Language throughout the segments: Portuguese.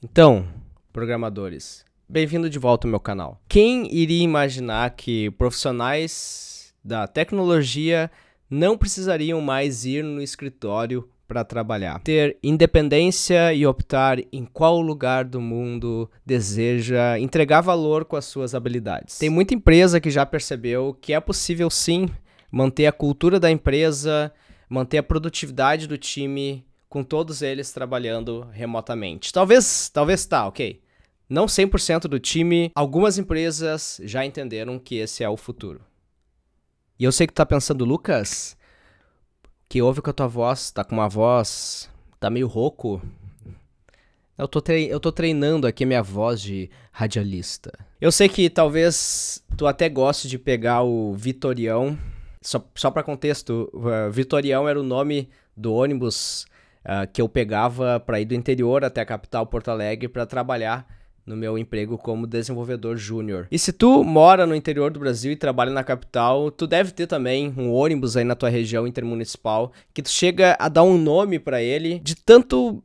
Então, programadores, bem-vindo de volta ao meu canal. Quem iria imaginar que profissionais da tecnologia não precisariam mais ir no escritório para trabalhar. Ter independência e optar em qual lugar do mundo deseja entregar valor com as suas habilidades. Tem muita empresa que já percebeu que é possível sim manter a cultura da empresa, manter a produtividade do time com todos eles trabalhando remotamente. Talvez, talvez tá, OK. Não 100% do time, algumas empresas já entenderam que esse é o futuro. E eu sei que tu tá pensando, Lucas, que ouve com a tua voz, tá com uma voz, tá meio rouco. Eu tô, eu tô treinando aqui a minha voz de radialista. Eu sei que talvez tu até goste de pegar o Vitorião. Só, só pra contexto, uh, Vitorião era o nome do ônibus uh, que eu pegava para ir do interior até a capital Porto Alegre para trabalhar no meu emprego como desenvolvedor júnior. E se tu mora no interior do Brasil e trabalha na capital, tu deve ter também um ônibus aí na tua região intermunicipal que tu chega a dar um nome para ele de tanto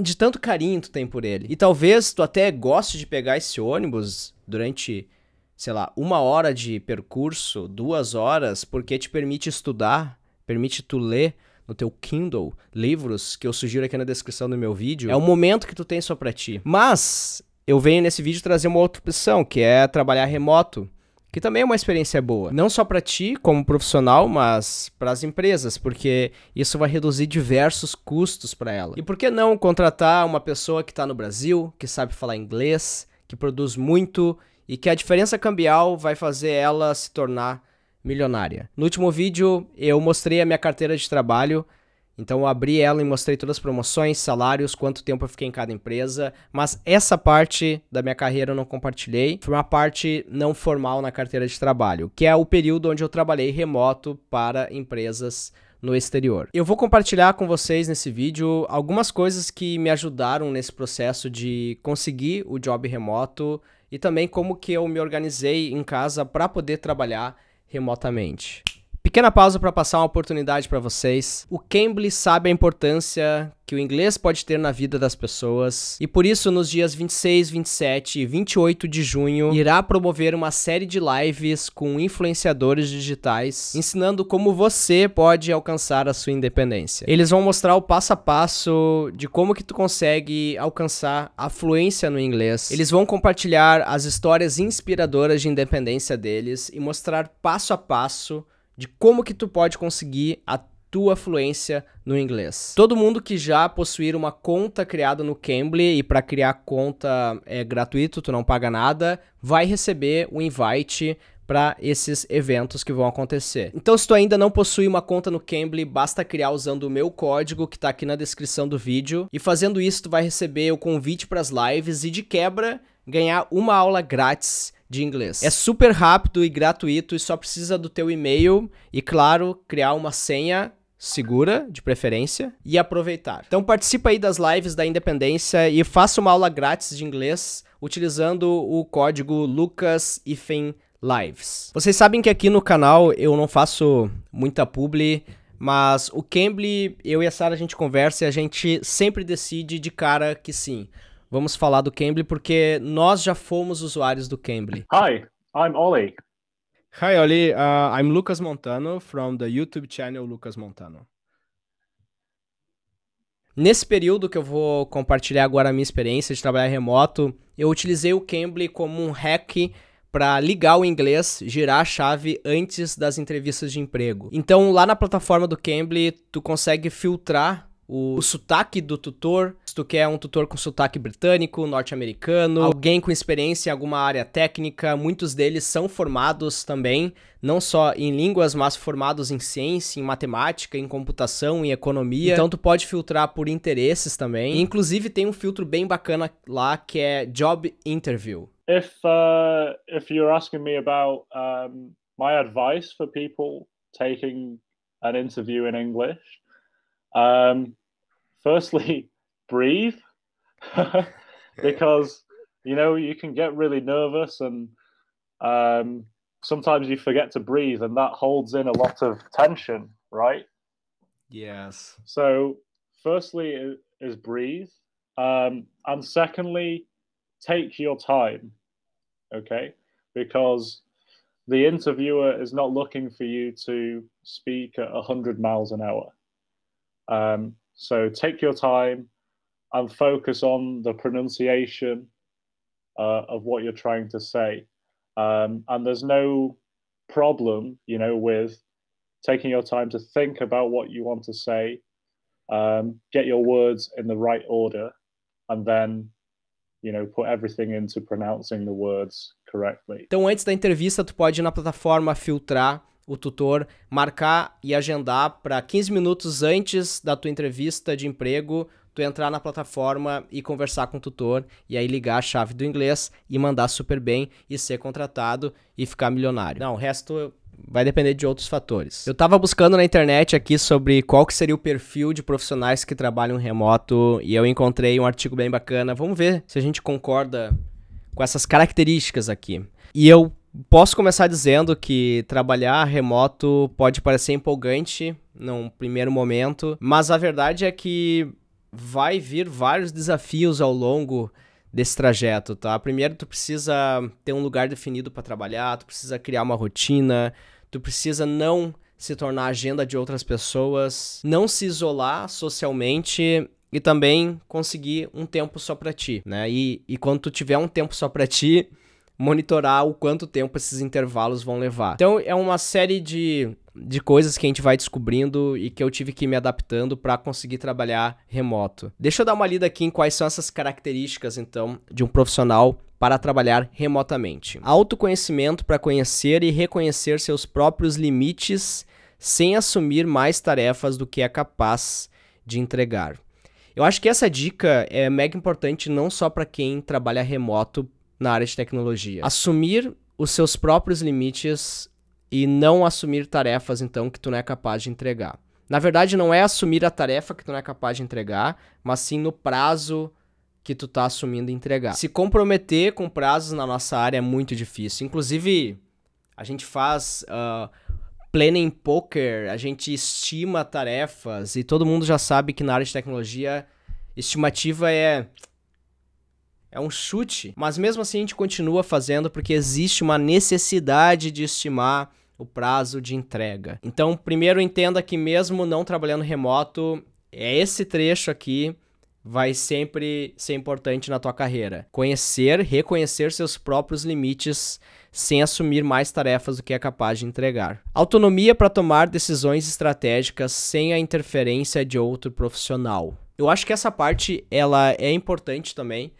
de tanto carinho tu tem por ele. E talvez tu até goste de pegar esse ônibus durante, sei lá, uma hora de percurso, duas horas, porque te permite estudar, permite tu ler no teu Kindle livros que eu sugiro aqui na descrição do meu vídeo. É o momento que tu tem só para ti. Mas eu venho nesse vídeo trazer uma outra opção, que é trabalhar remoto, que também é uma experiência boa, não só para ti como profissional, mas para as empresas, porque isso vai reduzir diversos custos para ela. E por que não contratar uma pessoa que está no Brasil, que sabe falar inglês, que produz muito e que a diferença cambial vai fazer ela se tornar milionária. No último vídeo eu mostrei a minha carteira de trabalho então eu abri ela e mostrei todas as promoções, salários, quanto tempo eu fiquei em cada empresa, mas essa parte da minha carreira eu não compartilhei. Foi uma parte não formal na carteira de trabalho, que é o período onde eu trabalhei remoto para empresas no exterior. Eu vou compartilhar com vocês nesse vídeo algumas coisas que me ajudaram nesse processo de conseguir o job remoto e também como que eu me organizei em casa para poder trabalhar remotamente. Pequena pausa para passar uma oportunidade para vocês. O Cambly sabe a importância que o inglês pode ter na vida das pessoas e por isso nos dias 26, 27 e 28 de junho irá promover uma série de lives com influenciadores digitais ensinando como você pode alcançar a sua independência. Eles vão mostrar o passo a passo de como que tu consegue alcançar a fluência no inglês. Eles vão compartilhar as histórias inspiradoras de independência deles e mostrar passo a passo de como que tu pode conseguir a tua fluência no inglês. Todo mundo que já possuir uma conta criada no Cambly e para criar conta é gratuito, tu não paga nada, vai receber o invite para esses eventos que vão acontecer. Então, se tu ainda não possui uma conta no Cambly, basta criar usando o meu código que está aqui na descrição do vídeo. E fazendo isso, tu vai receber o convite para as lives e de quebra ganhar uma aula grátis de inglês. É super rápido e gratuito e só precisa do teu e-mail e, claro, criar uma senha segura, de preferência, e aproveitar. Então participa aí das lives da Independência e faça uma aula grátis de inglês utilizando o código LucasIfenLives. Vocês sabem que aqui no canal eu não faço muita publi, mas o Cambly, eu e a Sara a gente conversa e a gente sempre decide de cara que sim vamos falar do Cambly porque nós já fomos usuários do Cambly. Hi, I'm Ollie. Hi Ollie, uh, I'm Lucas Montano from the YouTube channel Lucas Montano. Nesse período que eu vou compartilhar agora a minha experiência de trabalhar remoto, eu utilizei o Cambly como um hack para ligar o inglês, girar a chave antes das entrevistas de emprego. Então, lá na plataforma do Cambly, tu consegue filtrar o, sotaque do tutor, se tu quer um tutor com sotaque britânico, norte-americano, alguém com experiência em alguma área técnica, muitos deles são formados também, não só em línguas, mas formados em ciência, em matemática, em computação, em economia. Então tu pode filtrar por interesses também. E, inclusive tem um filtro bem bacana lá que é Job Interview. If uh, if you're asking me about um, my advice for people taking an interview in English, um, firstly, breathe because you know you can get really nervous and um, sometimes you forget to breathe and that holds in a lot of tension, right? Yes. So, firstly, is breathe. Um, and secondly, take your time, okay? Because the interviewer is not looking for you to speak at 100 miles an hour. Um, so take your time and focus on the pronunciation uh, of what you're trying to say. Um, and there's no problem, you know, with taking your time to think about what you want to say, um, get your words in the right order, and then you know, put everything into pronouncing the words correctly. Então, antes da entrevista, tu pode ir na plataforma filtrar o tutor, marcar e agendar para 15 minutos antes da tua entrevista de emprego, tu entrar na plataforma e conversar com o tutor e aí ligar a chave do inglês e mandar super bem e ser contratado e ficar milionário. Não, o resto vai depender de outros fatores. Eu estava buscando na internet aqui sobre qual que seria o perfil de profissionais que trabalham remoto e eu encontrei um artigo bem bacana. Vamos ver se a gente concorda com essas características aqui. E eu posso começar dizendo que trabalhar remoto pode parecer empolgante num primeiro momento, mas a verdade é que vai vir vários desafios ao longo desse trajeto, tá? Primeiro tu precisa ter um lugar definido para trabalhar, tu precisa criar uma rotina, tu precisa não se tornar agenda de outras pessoas, não se isolar socialmente e também conseguir um tempo só para ti, né? E, e quando tu tiver um tempo só para ti, monitorar o quanto tempo esses intervalos vão levar. Então é uma série de de coisas que a gente vai descobrindo e que eu tive que ir me adaptando para conseguir trabalhar remoto. Deixa eu dar uma lida aqui em quais são essas características então de um profissional para trabalhar remotamente. Autoconhecimento para conhecer e reconhecer seus próprios limites sem assumir mais tarefas do que é capaz de entregar. Eu acho que essa dica é mega importante não só para quem trabalha remoto na área de tecnologia. Assumir os seus próprios limites e não assumir tarefas então que tu não é capaz de entregar. Na verdade, não é assumir a tarefa que tu não é capaz de entregar, mas sim no prazo que tu tá assumindo entregar. Se comprometer com prazos na nossa área é muito difícil. Inclusive, a gente faz uh, planning poker, a gente estima tarefas e todo mundo já sabe que na área de tecnologia estimativa é é um chute, mas mesmo assim a gente continua fazendo porque existe uma necessidade de estimar o prazo de entrega. Então, primeiro entenda que mesmo não trabalhando remoto, é esse trecho aqui vai sempre ser importante na tua carreira. Conhecer, reconhecer seus próprios limites sem assumir mais tarefas do que é capaz de entregar. Autonomia para tomar decisões estratégicas sem a interferência de outro profissional. Eu acho que essa parte ela é importante também,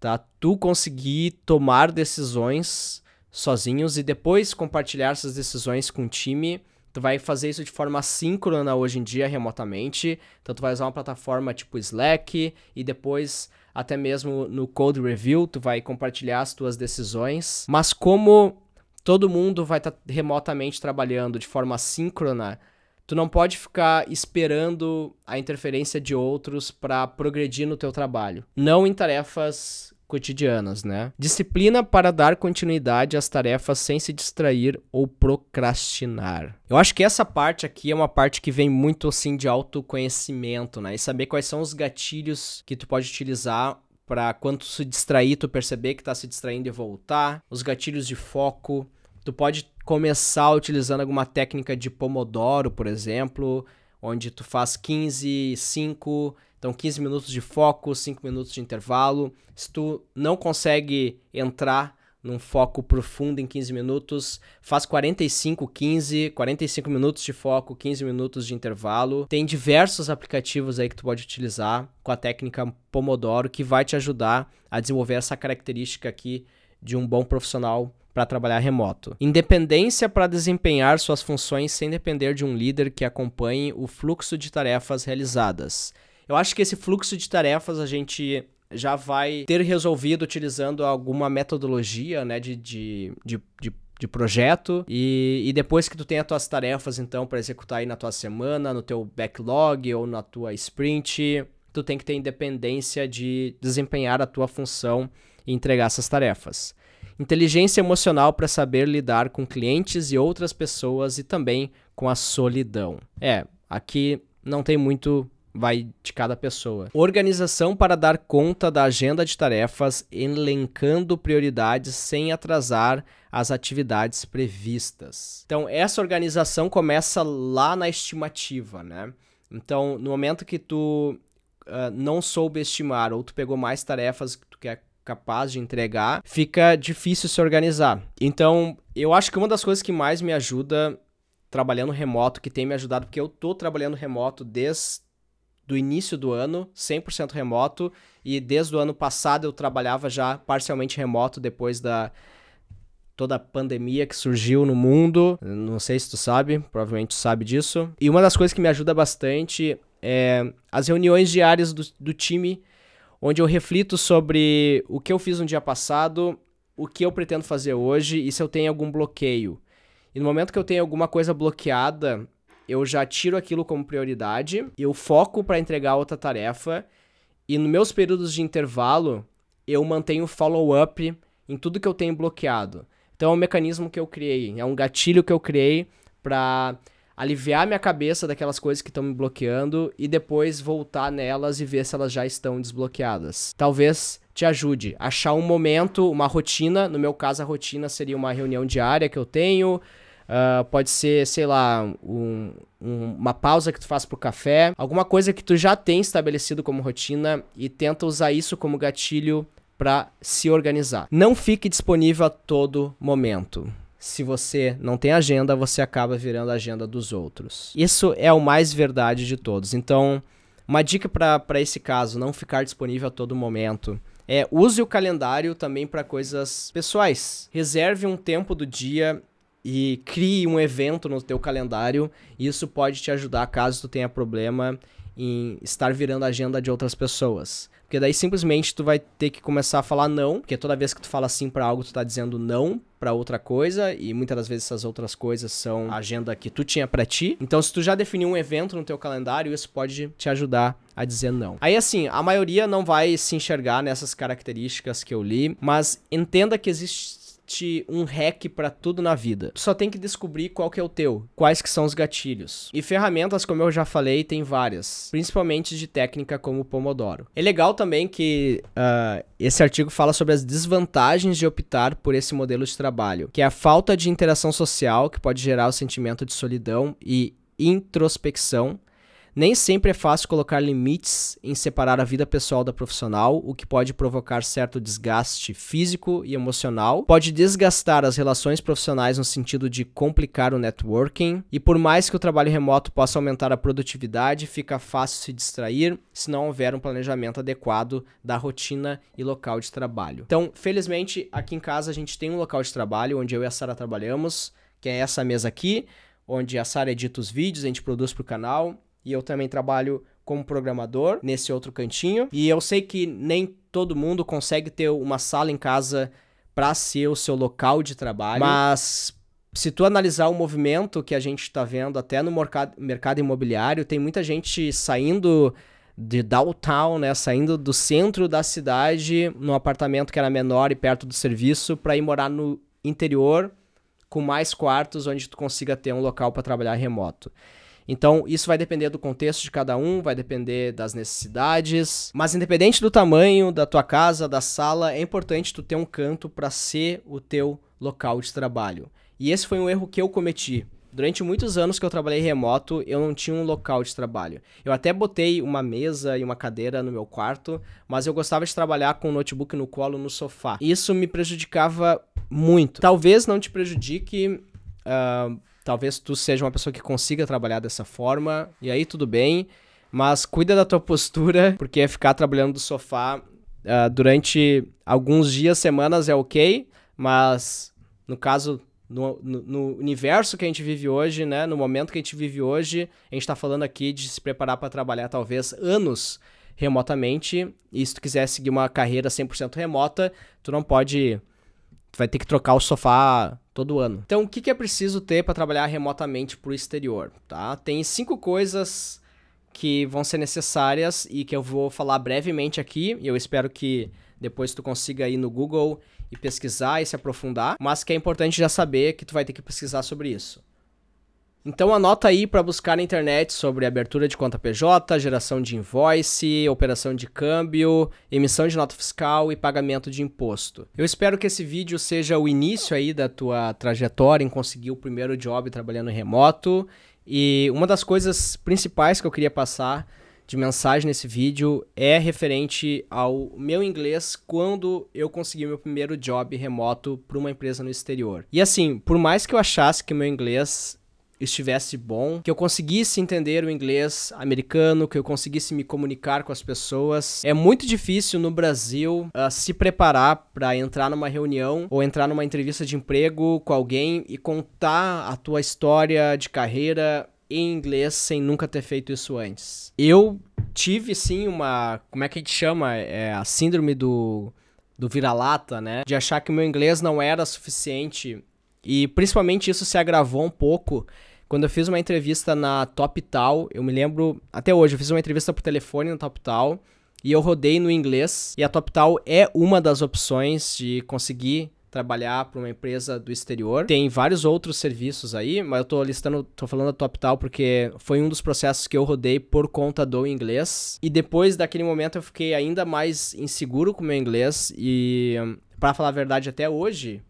tá? Tu conseguir tomar decisões sozinhos e depois compartilhar essas decisões com o time. Tu vai fazer isso de forma síncrona hoje em dia, remotamente. Então, tu vai usar uma plataforma tipo Slack e depois, até mesmo no Code Review, tu vai compartilhar as tuas decisões. Mas como todo mundo vai estar tá remotamente trabalhando de forma síncrona, tu não pode ficar esperando a interferência de outros para progredir no teu trabalho. Não em tarefas cotidianas, né? Disciplina para dar continuidade às tarefas sem se distrair ou procrastinar. Eu acho que essa parte aqui é uma parte que vem muito assim de autoconhecimento, né? E saber quais são os gatilhos que tu pode utilizar para quando se distrair, tu perceber que tá se distraindo e voltar, os gatilhos de foco. Tu pode começar utilizando alguma técnica de Pomodoro, por exemplo, onde tu faz 15, 5, então 15 minutos de foco, 5 minutos de intervalo. Se tu não consegue entrar num foco profundo em 15 minutos, faz 45, 15, 45 minutos de foco, 15 minutos de intervalo. Tem diversos aplicativos aí que tu pode utilizar com a técnica Pomodoro que vai te ajudar a desenvolver essa característica aqui de um bom profissional para trabalhar remoto. Independência para desempenhar suas funções sem depender de um líder que acompanhe o fluxo de tarefas realizadas. Eu acho que esse fluxo de tarefas a gente já vai ter resolvido utilizando alguma metodologia né, de, de, de, de de projeto e, e, depois que tu tem as tuas tarefas então para executar aí na tua semana, no teu backlog ou na tua sprint, tu tem que ter independência de desempenhar a tua função e entregar essas tarefas. Inteligência emocional para saber lidar com clientes e outras pessoas e também com a solidão. É, aqui não tem muito vai de cada pessoa. Organização para dar conta da agenda de tarefas, elencando prioridades sem atrasar as atividades previstas. Então, essa organização começa lá na estimativa, né? Então, no momento que tu uh, não soube estimar ou tu pegou mais tarefas capaz de entregar, fica difícil se organizar. Então, eu acho que uma das coisas que mais me ajuda trabalhando remoto, que tem me ajudado, porque eu tô trabalhando remoto desde do início do ano, 100% remoto, e desde o ano passado eu trabalhava já parcialmente remoto depois da toda a pandemia que surgiu no mundo. Não sei se tu sabe, provavelmente tu sabe disso. E uma das coisas que me ajuda bastante é as reuniões diárias do, do time onde eu reflito sobre o que eu fiz no dia passado, o que eu pretendo fazer hoje e se eu tenho algum bloqueio. E no momento que eu tenho alguma coisa bloqueada, eu já tiro aquilo como prioridade, eu foco para entregar outra tarefa e nos meus períodos de intervalo eu mantenho follow-up em tudo que eu tenho bloqueado. Então é um mecanismo que eu criei, é um gatilho que eu criei para aliviar minha cabeça daquelas coisas que estão me bloqueando e depois voltar nelas e ver se elas já estão desbloqueadas. Talvez te ajude a achar um momento, uma rotina. No meu caso, a rotina seria uma reunião diária que eu tenho. Uh, pode ser, sei lá, um, um, uma pausa que tu faz pro café, alguma coisa que tu já tem estabelecido como rotina e tenta usar isso como gatilho para se organizar. Não fique disponível a todo momento se você não tem agenda, você acaba virando a agenda dos outros. Isso é o mais verdade de todos. Então, uma dica para esse caso, não ficar disponível a todo momento. É, use o calendário também para coisas pessoais. Reserve um tempo do dia e crie um evento no teu calendário. Isso pode te ajudar caso tu tenha problema em estar virando a agenda de outras pessoas. Porque daí simplesmente tu vai ter que começar a falar não, porque toda vez que tu fala sim para algo, tu tá dizendo não para outra coisa, e muitas das vezes essas outras coisas são a agenda que tu tinha para ti. Então, se tu já definiu um evento no teu calendário, isso pode te ajudar a dizer não. Aí assim, a maioria não vai se enxergar nessas características que eu li, mas entenda que existe existe um hack para tudo na vida. Tu só tem que descobrir qual que é o teu, quais que são os gatilhos. E ferramentas, como eu já falei, tem várias, principalmente de técnica como o Pomodoro. É legal também que uh, esse artigo fala sobre as desvantagens de optar por esse modelo de trabalho, que é a falta de interação social, que pode gerar o sentimento de solidão e introspecção, nem sempre é fácil colocar limites em separar a vida pessoal da profissional, o que pode provocar certo desgaste físico e emocional, pode desgastar as relações profissionais no sentido de complicar o networking, e por mais que o trabalho remoto possa aumentar a produtividade, fica fácil se distrair se não houver um planejamento adequado da rotina e local de trabalho. Então, felizmente, aqui em casa a gente tem um local de trabalho onde eu e a Sara trabalhamos, que é essa mesa aqui, onde a Sara edita os vídeos, a gente produz para o canal e eu também trabalho como programador nesse outro cantinho. E eu sei que nem todo mundo consegue ter uma sala em casa para ser o seu local de trabalho, mas se tu analisar o movimento que a gente está vendo até no mercado, imobiliário, tem muita gente saindo de downtown, né, saindo do centro da cidade, num apartamento que era menor e perto do serviço, para ir morar no interior com mais quartos onde tu consiga ter um local para trabalhar remoto. Então, isso vai depender do contexto de cada um, vai depender das necessidades, mas independente do tamanho da tua casa, da sala, é importante tu ter um canto para ser o teu local de trabalho. E esse foi um erro que eu cometi. Durante muitos anos que eu trabalhei remoto, eu não tinha um local de trabalho. Eu até botei uma mesa e uma cadeira no meu quarto, mas eu gostava de trabalhar com o notebook no colo no sofá. Isso me prejudicava muito. Talvez não te prejudique uh, Talvez tu seja uma pessoa que consiga trabalhar dessa forma, e aí tudo bem, mas cuida da tua postura, porque ficar trabalhando do sofá uh, durante alguns dias, semanas é ok, mas no caso, no, no, no, universo que a gente vive hoje, né, no momento que a gente vive hoje, a gente está falando aqui de se preparar para trabalhar talvez anos remotamente, e se tu quiser seguir uma carreira 100% remota, tu não pode Tu vai ter que trocar o sofá todo ano. Então, o que, que é preciso ter para trabalhar remotamente para o exterior? Tá? Tem cinco coisas que vão ser necessárias e que eu vou falar brevemente aqui. E eu espero que depois tu consiga ir no Google e pesquisar e se aprofundar. Mas que é importante já saber que tu vai ter que pesquisar sobre isso. Então anota aí para buscar na internet sobre abertura de conta PJ, geração de invoice, operação de câmbio, emissão de nota fiscal e pagamento de imposto. Eu espero que esse vídeo seja o início aí da tua trajetória em conseguir o primeiro job trabalhando remoto. E uma das coisas principais que eu queria passar de mensagem nesse vídeo é referente ao meu inglês quando eu consegui meu primeiro job remoto para uma empresa no exterior. E assim, por mais que eu achasse que meu inglês estivesse bom, que eu conseguisse entender o inglês americano, que eu conseguisse me comunicar com as pessoas. É muito difícil no Brasil uh, se preparar para entrar numa reunião ou entrar numa entrevista de emprego com alguém e contar a tua história de carreira em inglês sem nunca ter feito isso antes. Eu tive sim uma, como é que a gente chama? É a síndrome do do vira-lata, né? De achar que o meu inglês não era suficiente e principalmente isso se agravou um pouco quando eu fiz uma entrevista na Top Tal. Eu me lembro até hoje, eu fiz uma entrevista por telefone na Top Tal e eu rodei no inglês. E a Top Tal é uma das opções de conseguir trabalhar para uma empresa do exterior. Tem vários outros serviços aí, mas eu tô listando, tô falando da TopTal porque foi um dos processos que eu rodei por conta do inglês. E depois daquele momento eu fiquei ainda mais inseguro com o meu inglês e para falar a verdade até hoje,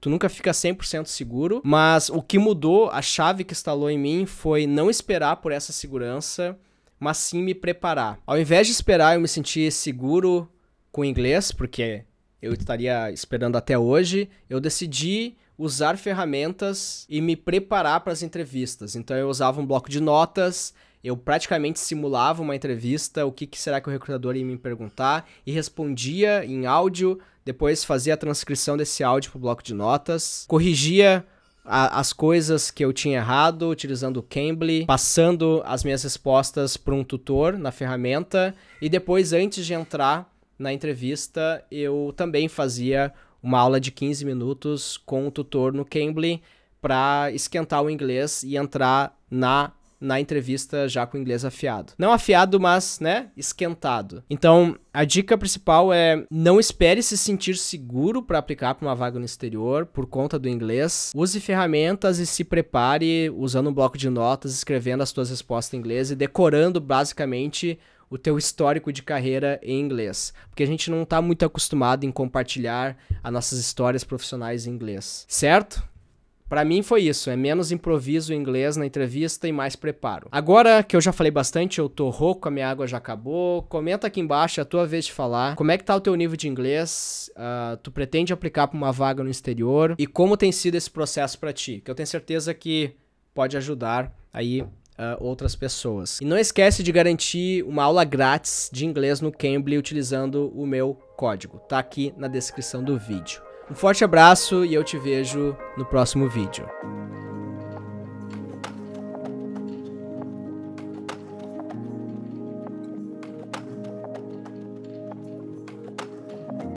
Tu nunca fica 100% seguro, mas o que mudou, a chave que instalou em mim foi não esperar por essa segurança, mas sim me preparar. Ao invés de esperar eu me sentir seguro com inglês, porque eu estaria esperando até hoje, eu decidi usar ferramentas e me preparar para as entrevistas. Então eu usava um bloco de notas, eu praticamente simulava uma entrevista, o que, que será que o recrutador ia me perguntar, e respondia em áudio, depois fazia a transcrição desse áudio para o bloco de notas, corrigia a, as coisas que eu tinha errado utilizando o Cambly, passando as minhas respostas para um tutor na ferramenta, e depois, antes de entrar na entrevista, eu também fazia uma aula de 15 minutos com o tutor no Cambly para esquentar o inglês e entrar na na entrevista já com o inglês afiado. Não afiado, mas, né, esquentado. Então, a dica principal é não espere se sentir seguro para aplicar para uma vaga no exterior por conta do inglês. Use ferramentas e se prepare usando um bloco de notas, escrevendo as suas respostas em inglês e decorando basicamente o teu histórico de carreira em inglês, porque a gente não está muito acostumado em compartilhar as nossas histórias profissionais em inglês, certo? Para mim foi isso, é menos improviso em inglês na entrevista e mais preparo. Agora que eu já falei bastante, eu tô rouco, a minha água já acabou. Comenta aqui embaixo, é a tua vez de falar. Como é que tá o teu nível de inglês? Uh, tu pretende aplicar para uma vaga no exterior? E como tem sido esse processo para ti? Que eu tenho certeza que pode ajudar aí Uh, outras pessoas. E não esquece de garantir uma aula grátis de inglês no Cambly utilizando o meu código. Tá aqui na descrição do vídeo. Um forte abraço e eu te vejo no próximo vídeo.